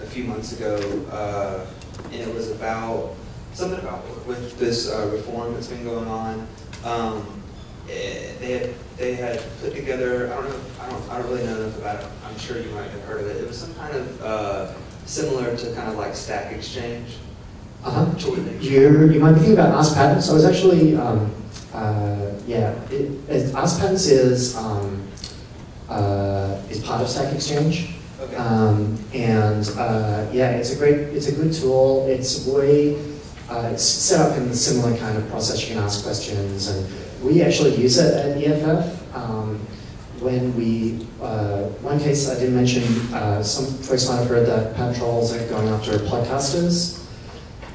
a few months ago, uh, and it was about something about with this uh, reform that's been going on. Um, they had they had put together. I don't know. I don't. I don't really know enough about it. I'm sure you might have heard of it. It was some kind of uh, similar to kind of like Stack Exchange. Uh huh. You you might be thinking about Ask Patents. So I was actually um, uh, yeah. It, it, Ask Patents is. Um, uh, is part of Stack Exchange. Okay. Um, and uh, yeah, it's a great, it's a good tool. It's way, uh, it's set up in a similar kind of process. You can ask questions, and we actually use it at EFF. Um, when we, uh, one case I didn't mention, uh, some folks might have heard that patent trolls are going after podcasters.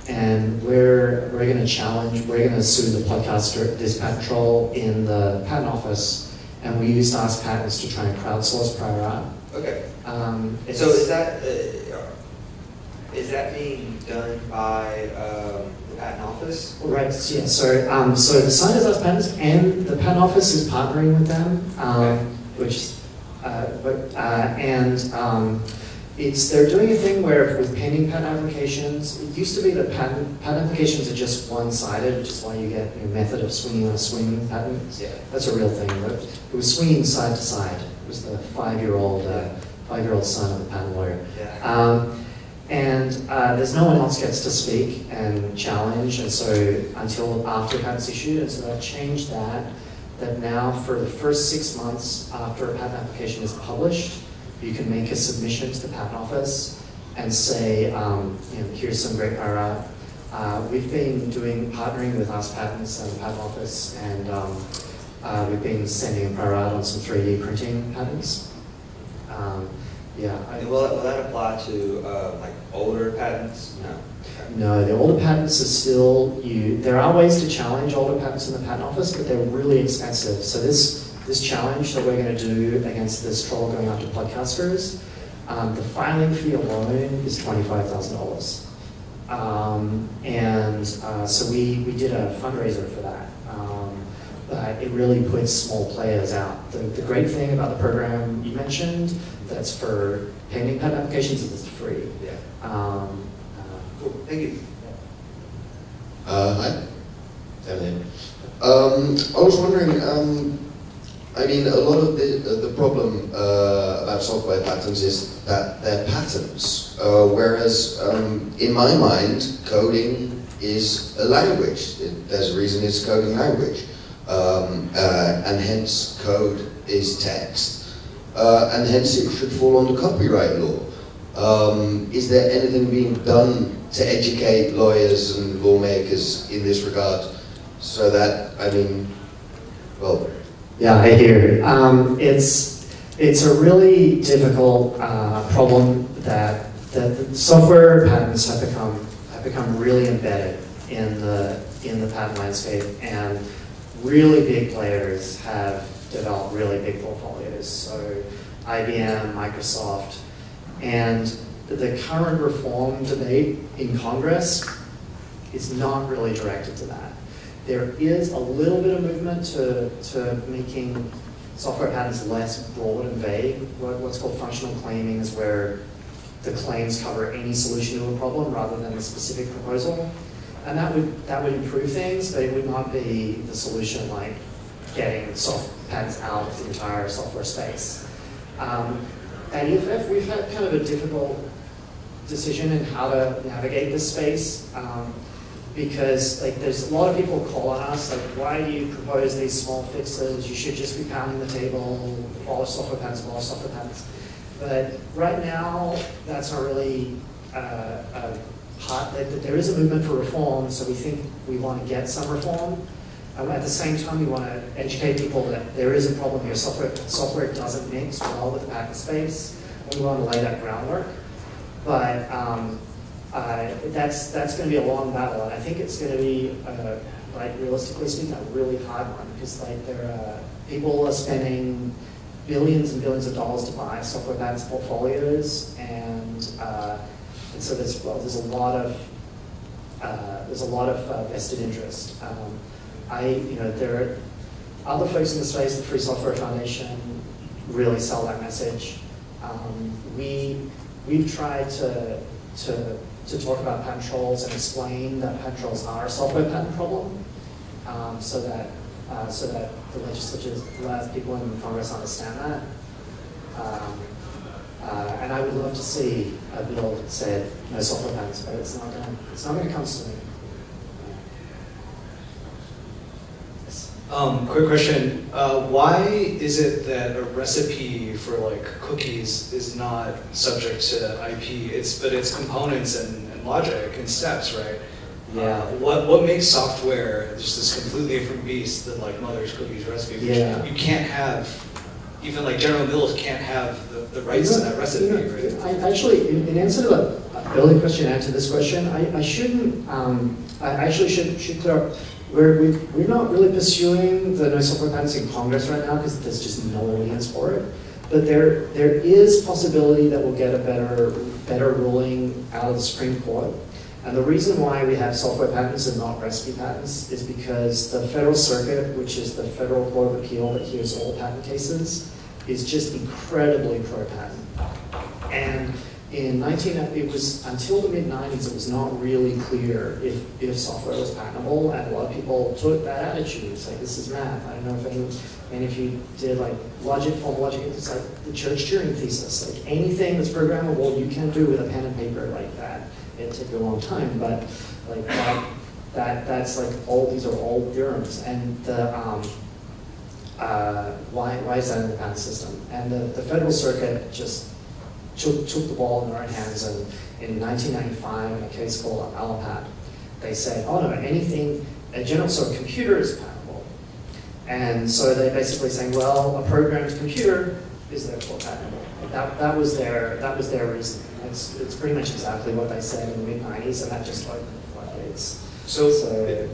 And we're, we're going to challenge, we're going to sue the podcaster, this patent troll in the patent office and we used Ask Patents to try and crowdsource prior art. Okay. Um, so is that uh, is that being done by um, patent office? Right. Yeah. So um, so the site is Ask Patents, and the patent office is partnering with them, um, okay. which uh, but uh, and um, it's they're doing a thing where with pending patent applications, it used to be that patent patent applications are just one-sided, which is why you get your method of swinging on a swing patent. Yeah, that's a real thing. But it was swinging side to side. It was the five-year-old uh, five-year-old son of the patent lawyer. Yeah. And uh, there's no one else gets to speak and challenge, and so until after patent's issued, and so they've changed that. That now for the first six months after a patent application is published, you can make a submission to the patent office, and say, um, you know, here's some great prior art. Uh, we've been doing partnering with Ask Patents and the Patent Office, and um, uh, we've been sending a prior art on some 3D printing patents. Um, yeah, And will, will that apply to uh, like older patents? No. No, the older patents are still you. There are ways to challenge older patents in the patent office, but they're really expensive. So this this challenge that we're going to do against this troll going after podcasters, um, the filing fee alone is twenty five thousand dollars, um, and uh, so we we did a fundraiser for that. Um, but it really puts small players out. The, the great thing about the program you mentioned, that's for pending patent applications, is it's free. Yeah. Um, uh, Cool. Thank you. Uh, hi. Devin. Um, I was wondering, um, I mean, a lot of the, uh, the problem uh, about software patents is that they're patents, uh, whereas um, in my mind, coding is a language. It, there's a reason it's coding language. Um, uh, and hence code is text. Uh, and hence it should fall under copyright law. Um, is there anything being done to educate lawyers and lawmakers in this regard so that, I mean, well, Yeah, I hear. Um, it's it's a really difficult uh, problem that that software patents have become have become really embedded in the in the patent landscape, and really big players have developed really big portfolios. So IBM, Microsoft, and the current reform debate in Congress is not really directed to that. There is a little bit of movement to, to making software patents less broad and vague. What, what's called functional claiming is where the claims cover any solution to a problem rather than a specific proposal. And that would, that would improve things, but it would not be the solution like getting soft patents out of the entire software space. Um, at EFF, we've had kind of a difficult decision in how to navigate this space. Um, because like there's a lot of people call on us like why do you propose these small fixes you should just be pounding the table abolish software patents abolish software pens but right now that's not really uh, a hot there is a movement for reform so we think we want to get some reform um, at the same time we want to educate people that there is a problem here software software doesn't mix well with the patent space we want to lay that groundwork but um, uh, that's that's going to be a long battle, and I think it's going to be, uh, like realistically speaking, a really hard one because like there are people are spending billions and billions of dollars to buy software patents portfolios, and uh, and so there's well, there's a lot of uh, there's a lot of uh, vested interest. Um, I you know there are other folks in the space, the Free Software Foundation, really sell that message. Um, we we've tried to to to talk about patent trolls and explain that patent trolls are a software patent problem, um, so that uh, so that the legislature allows people in Congress understand that. Um, uh, and I would love to see a bill that said no software patents, but it's not going to it's not going to come soon. Um, quick question. Uh, why is it that a recipe for like cookies is not subject to IP? It's but it's components and, and logic and steps, right? Yeah. Uh, what what makes software just this completely different beast than like Mother's Cookies recipe? which Yeah. You can't have even like General Mills can't have the, the rights to that recipe, You know, right? I actually, in, in answer to the earlier question, answer this question, I, I shouldn't, um, I actually should, should clear up, we're, we, we're not really pursuing the no software patents in Congress right now because there's just no audience for it. But there, there is possibility that we'll get a better, better ruling out of the Supreme Court. And the reason why we have software patents and not recipe patents is because the Federal Circuit, which is the federal court of appeal that hears all patent cases, is just incredibly pro-patent. And in 19, it was until the mid 90s, it was not really clear if, if software was patentable, and a lot of people took that attitude. It's like, this is math. I don't know if any, and if you did like logic, formal logic, it's like the Church Turing thesis. Like anything that's programmable, you can do with a pen and paper like that. It took a long time, but like that, that that's like all these are all theorems, and the um, uh, why why is that in the patent system? And the, the federal circuit just took, took the ball in their own hands and in 1995 in a case called Alappat, they said, oh no, anything, a general sort of computer is patentable. And so they're basically saying, well, a programmed computer is therefore patentable. That, that was their that was their reasoning. It's, it's pretty much exactly what they said in the mid 90s, and that just opened the floodgates. So, So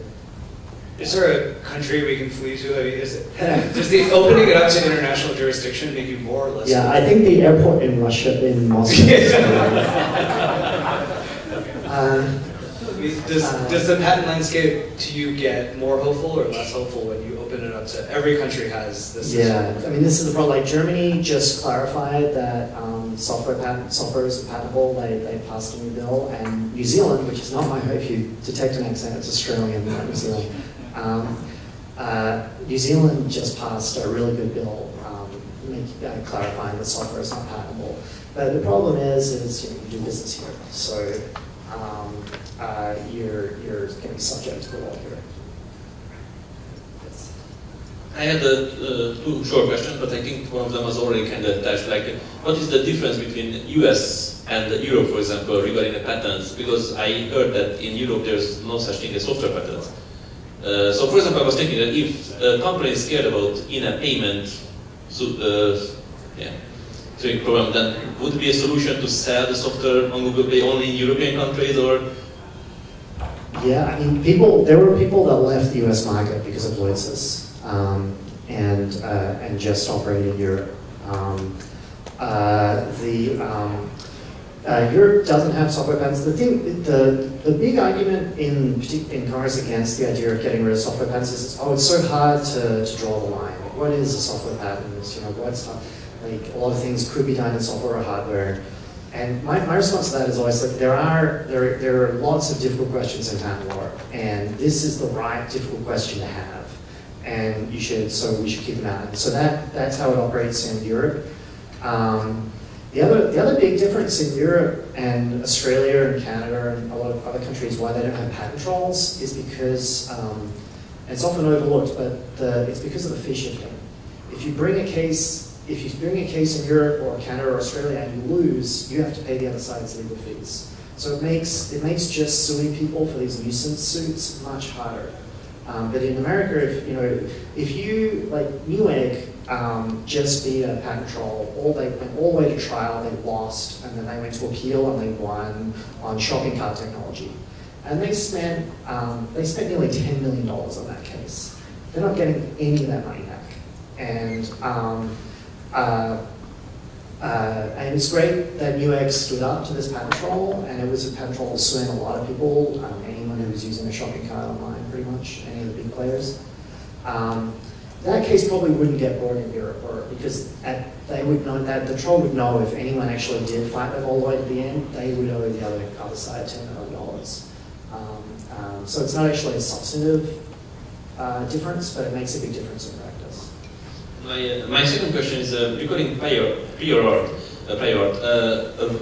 is there a country we can flee to? I mean, is it, does the opening it up to international jurisdiction make you more or less? yeah, I think the airport in Russia in Moscow. is uh, Does, does the patent landscape to you get more hopeful or less hopeful when you open it up to every country has this? Yeah, I mean, this is the problem. Like Germany just clarified that um, software patent software is patentable. They, they passed a new bill, and New Zealand, which is not my if you detect an accent, it's Australian, not New Zealand. Um, uh, New Zealand just passed a really good bill um, make, uh, clarifying that software is not patentable. But the problem is, is you, know, you do business here, so um, uh, you're you're going to be subject to the law here. Yes. I had two short questions, but I think one of them was already kind of touched. Like, what is the difference between US and Europe, for example, regarding the patents? Because I heard that in Europe there's no such thing as software patents. Uh, so, for example, I was thinking that if a company is scared about in-app payment, so, uh, yeah, a problem, then would be a solution to sell the software on Google Play only in European countries, or Yeah, I mean, people. There were people that left the U.S. market because of Lodsys um, and uh, and just operated in Europe. Um, uh, the um, uh, Europe doesn't have software patents. The thing, the the big argument in in Congress against the idea of getting rid of software patents is, oh, it's so hard to, to draw the line. Like, what is a software patent? You know, what's not, like a lot of things could be done in software or hardware. And my, my response to that is always like there are there there are lots of difficult questions in patent law, and this is the right difficult question to have, and you should so we should keep them out. So that that's how it operates in Europe. Um, the other the other big difference in Europe and Australia and Canada and a lot of other countries why they don't have patent trolls is because um, it's often overlooked, but the, it's because of the fee shifting. If you bring a case if you bring a case in Europe or Canada or Australia and you lose, you have to pay the other side's legal fees. So it makes it makes just suing people for these nuisance suits much harder. Um, but in America, if you know, if you like Newegg um, just beat a patent troll, all they went all the way to trial, they lost, and then they went to appeal and they won on shopping cart technology, and they spent um, they spent nearly ten million dollars on that case. They're not getting any of that money back, and um, uh, uh, and it's great that Newegg stood up to this patent troll, and it was a patent troll suing a lot of people, um, anyone who was using a shopping cart online, pretty much, any of the big players. Um, that case probably wouldn't get brought in Europe, or because at, they would know that the troll would know if anyone actually did fight them all the way to the end, they would owe the other other side ten million dollars. Um, um, so it's not actually a substantive uh, difference, but it makes a big difference in practice. My, uh, my second question is uh, regarding prior, prior art. Uh, prior art. Uh,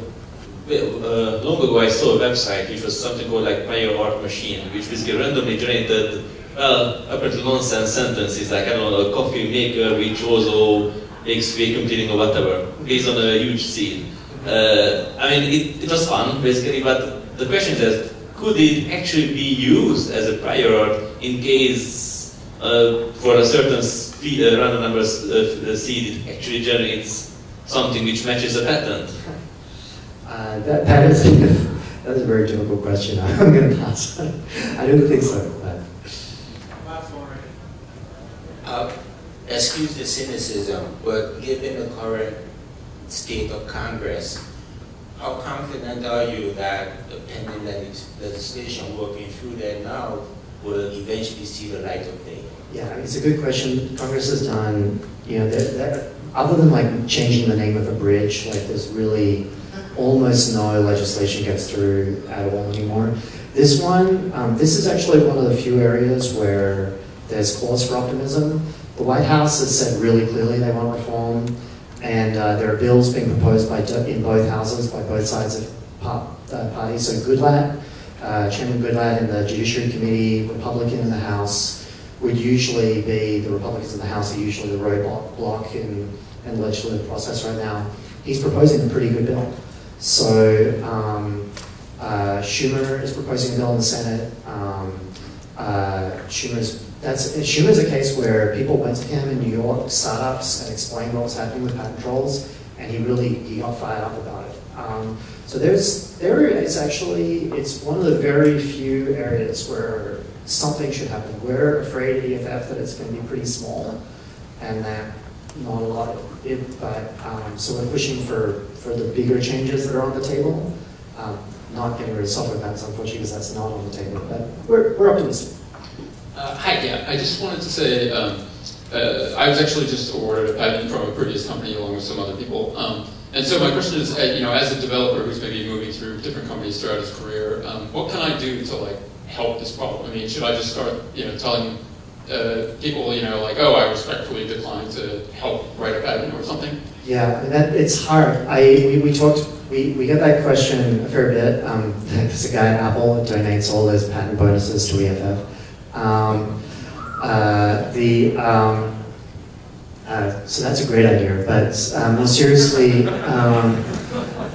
well, uh, long ago I saw a website which was something called like prior art machine, which basically randomly generated, well, apparently nonsense sentences like, I don't know, a coffee maker which also makes vacuum cleaning or whatever, based on a huge seed. Uh, I mean, it, it was fun, basically, but the question is, could it actually be used as a prior art in case uh, for a certain speed, uh, random number uh, seed it actually generates something which matches a patent? Uh, that, that is that's a very difficult question. I'm going to pass. I don't think so. But. Uh, excuse the cynicism, but given the current state of Congress, how confident are you that the pending legislation working through there now will eventually see the light of day? Yeah, I mean, it's a good question. Congress has done, you know, they're, they're, other than like changing the name of a bridge, like there's really almost no legislation gets through at all anymore. This one, um, this is actually one of the few areas where there's cause for optimism. The White House has said really clearly they want reform, and uh, there are bills being proposed by in both houses by both sides of par- uh, parties. So Goodlatte, uh, Chairman Goodlatte in the Judiciary Committee, Republican in the House, would usually be the Republicans in the House are usually the roadblock block in, in the legislative process right now. he's proposing a pretty good bill. So um, uh, Schumer is proposing a bill in the Senate. Um, uh, Schumer's that's Schumer's a case where people went to him in New York, startups, and explained what was happening with patent trolls, and he really he got fired up about it. Um, so there's there is actually it's one of the very few areas where something should happen. We're afraid at EFF that it's going to be pretty small, and that not a lot. Of it, but um, so we're pushing for for the bigger changes that are on the table. Um, not getting rid of software patents, unfortunately, because that's not on the table. But we're we're optimistic. Uh, hi, yeah, I just wanted to say um, uh, I was actually just awarded a patent from a previous company along with some other people. Um, and so my question is, uh, you know, as a developer who's maybe moving through different companies throughout his career, um, what can I do to like help this problem? I mean, should I just start, you know, telling uh, people, you know, like, oh, I respectfully decline to help write a patent or something? Yeah, mean, that, it's hard. I we, we talked we, we get that question a fair bit. Um, there's a guy at Apple donates all those patent bonuses to EFF. Um, uh, the, um, uh, so that's a great idea, but um, more seriously, um,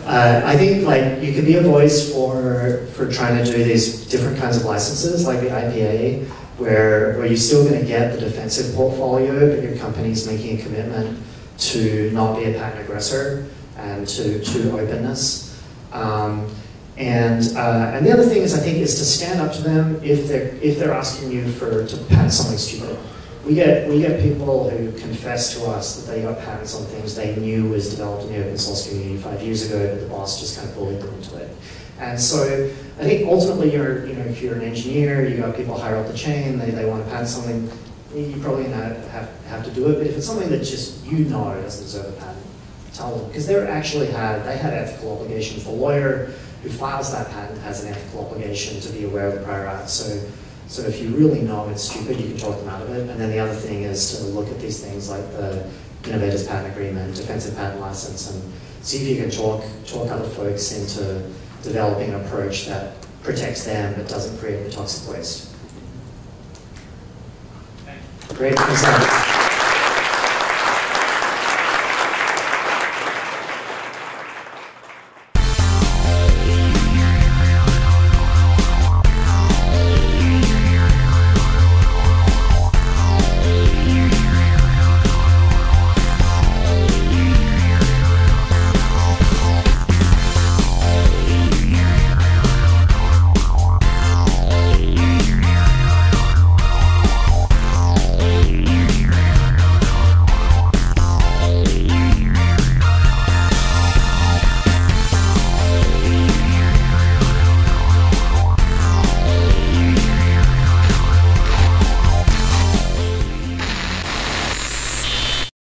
uh, I think like you can be a voice for for trying to do these different kinds of licenses, like the IPA, where where you're still going to get the defensive portfolio, but your company's making a commitment to not be a patent aggressor and to to openness. Um, and, uh, and the other thing is, I think, is to stand up to them if they're, if they're asking you for, to patent something stupid. We get, we get people who confess to us that they got patents on things they knew was developed in the open source community five years ago, but the boss just kind of bullied them into it. And so I think ultimately, you're, you know, if you're an engineer, you got people higher up the chain, they, they want to patent something, you probably have, have, have to do it. But if it's something that just you know doesn't deserve a patent, tell them. Because they're actually had, they had ethical obligations. The lawyer who files that patent has an ethical obligation to be aware of the prior art. So, so if you really know it's stupid, you can talk them out of it. And then the other thing is to look at these things like the innovators patent agreement, defensive patent license, and see if you can talk talk other folks into developing an approach that protects them but doesn't create the toxic waste. Great.